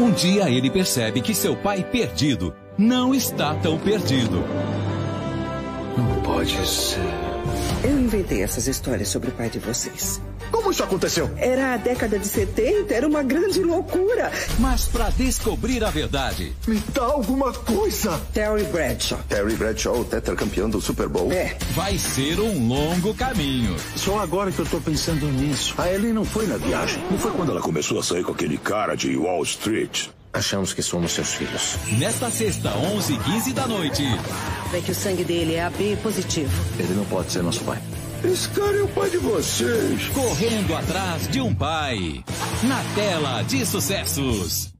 Um dia ele percebe que seu pai perdido não está tão perdido. Não pode ser. Eu inventei essas histórias sobre o pai de vocês. Como isso aconteceu? Era a década de 70, era uma grande loucura. Mas para descobrir a verdade, Me dá alguma coisa. Terry Bradshaw. Terry Bradshaw, tetracampeão do Super Bowl. É, vai ser um longo caminho. Só agora que eu tô pensando nisso. A Ellen não foi na viagem. Não foi quando ela começou a sair com aquele cara de Wall Street? Achamos que somos seus filhos. Nesta sexta, 11 h 15 da noite. É que o sangue dele é AB positivo. Ele não pode ser nosso pai. Esse cara é o pai de vocês. Correndo atrás de um pai. Na tela de sucessos.